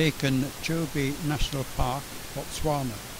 taken Chobe National Park, Botswana.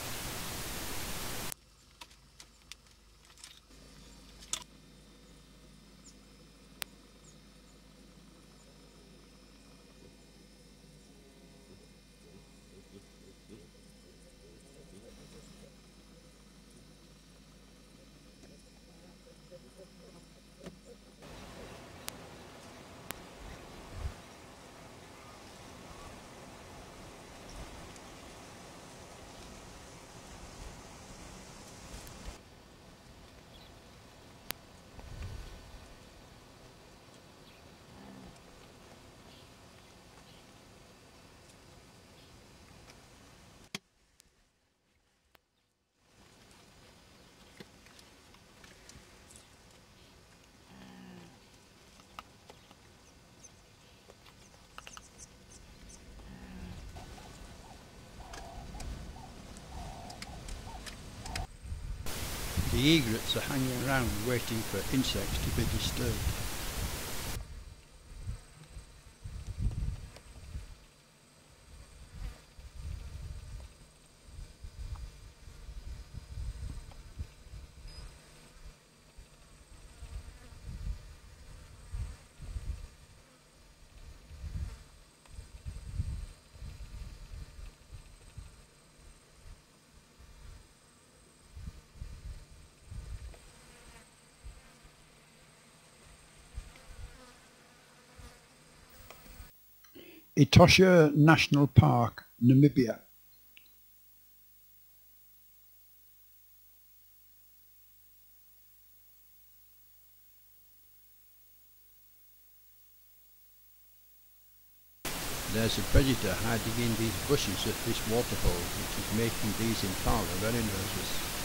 The egrets are hanging around waiting for insects to be disturbed. Etosha National Park, Namibia. There's a predator hiding in these bushes at this waterhole which is making these impala very nervous.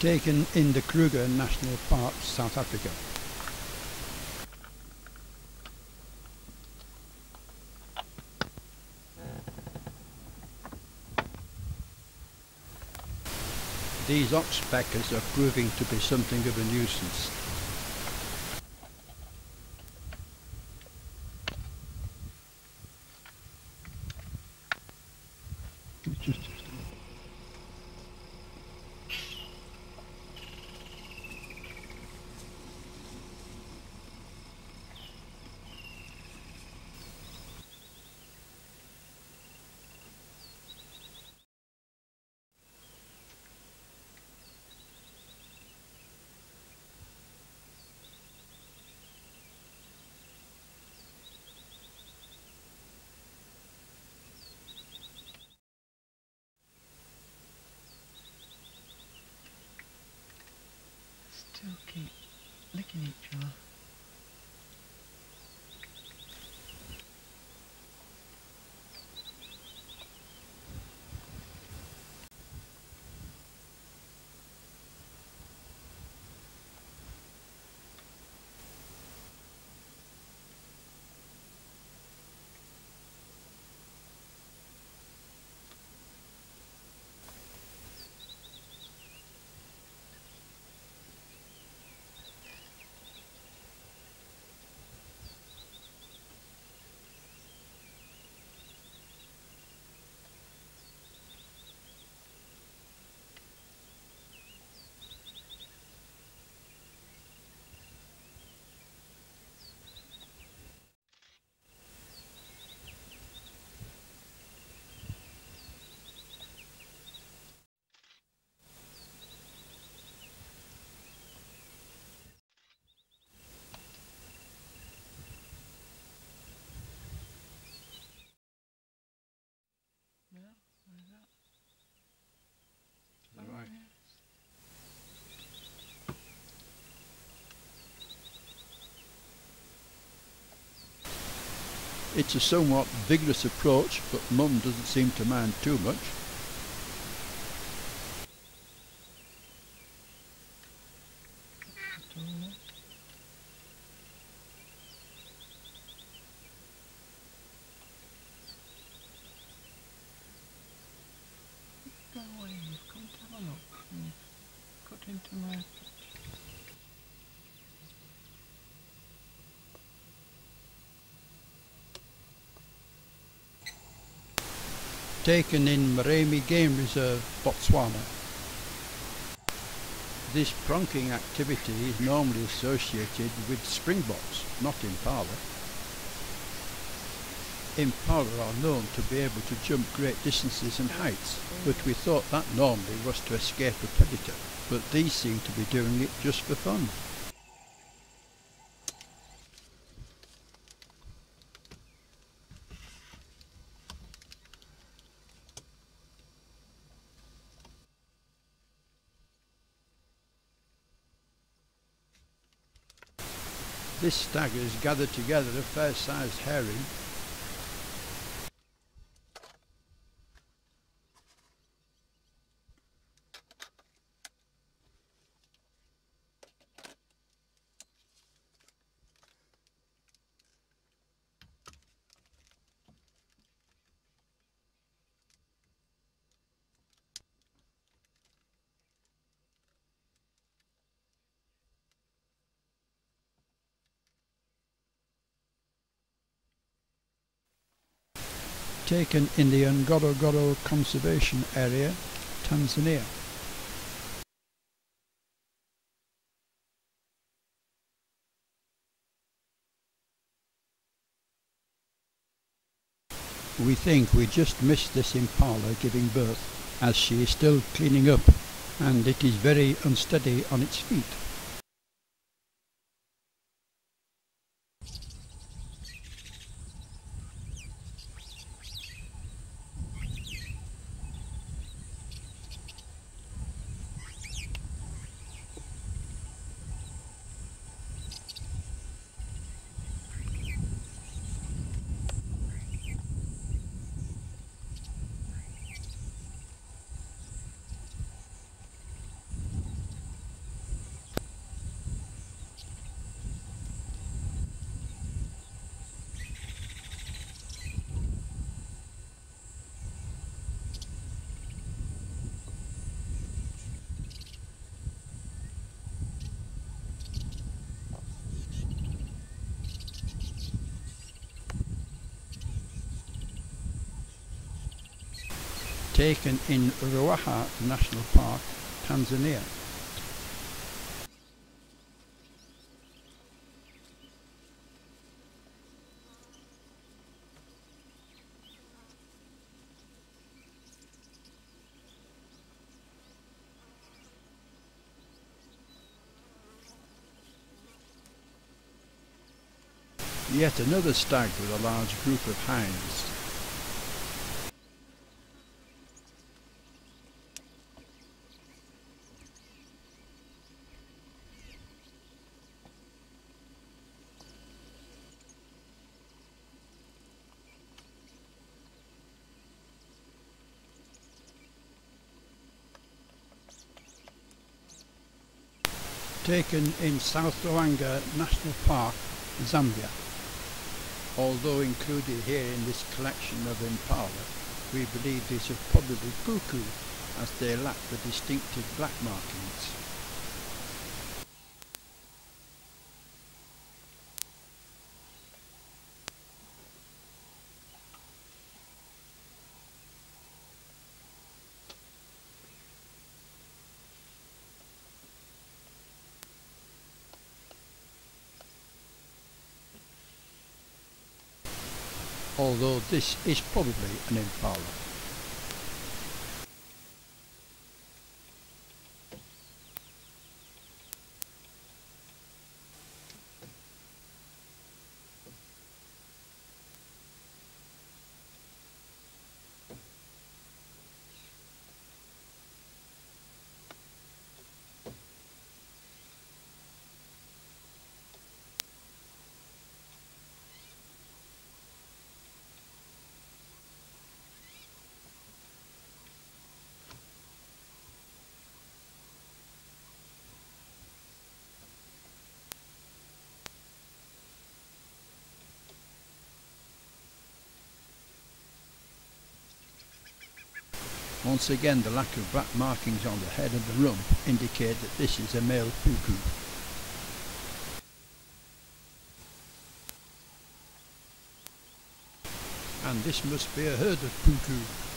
Taken in the Kruger National Park, South Africa. These oxpeckers are proving to be something of a nuisance. Just Still keep licking each other. It's a somewhat vigorous approach, but Mum doesn't seem to mind too much. Taken in Moremi Game Reserve, Botswana. This pronking activity is normally associated with springboks, not impala. Impala are known to be able to jump great distances and heights, but we thought that normally was to escape a predator, but these seem to be doing it just for fun. This stag gathered together a fair-sized herring. Taken in the Ngorongoro Conservation Area, Tanzania. We think we just missed this impala giving birth as she is still cleaning up and it is very unsteady on its feet. Taken in Ruaha National Park, Tanzania. Yet another stag with a large group of hinds taken in South Luangwa National Park, Zambia. Although included here in this collection of impala, we believe these are probably puku as they lack the distinctive black markings. Although this is probably an impala. Once again the lack of black markings on the head and the rump indicate that this is a male puku. And this must be a herd of puku.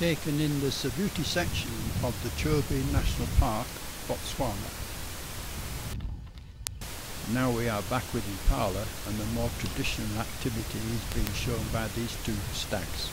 Taken in the Savuti section of the Chobe National Park, Botswana. Now we are back with Impala and the more traditional activity is being shown by these two stags.